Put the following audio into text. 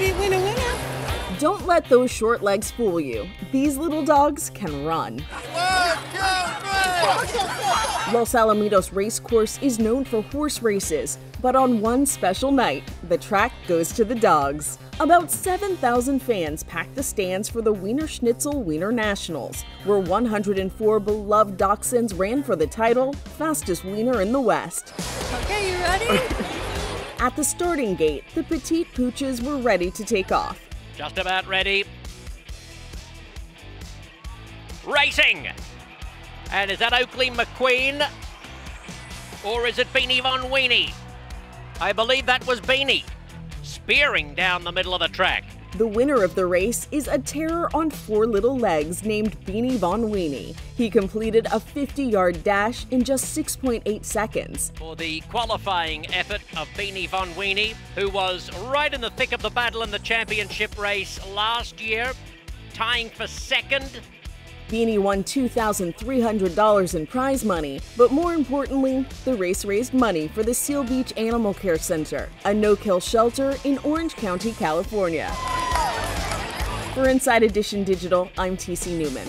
baby. Winner, winner. Don't let those short legs fool you. These little dogs can run. Los Alamitos Racecourse is known for horse races, but on one special night, the track goes to the dogs. About 7,000 fans packed the stands for the Wienerschnitzel Wiener Nationals, where 104 beloved dachshunds ran for the title, fastest wiener in the West. Okay, you ready? At the starting gate, the petite pooches were ready to take off. Just about ready. Racing! And is that Oakley McQueen? Or is it Beenie Von Weenie? I believe that was Beenie. Spearing down the middle of the track. The winner of the race is a terror on four little legs named Beenie Von Weenie. He completed a 50 yard dash in just 6.8 seconds. For the qualifying effort of Beenie Von Weenie, who was right in the thick of the battle in the championship race last year, tying for second Beenie won $2,300 in prize money, but more importantly, the race raised money for the Seal Beach Animal Care Center, a no kill shelter in Orange County, California. For Inside Edition Digital, I'm TC Newman.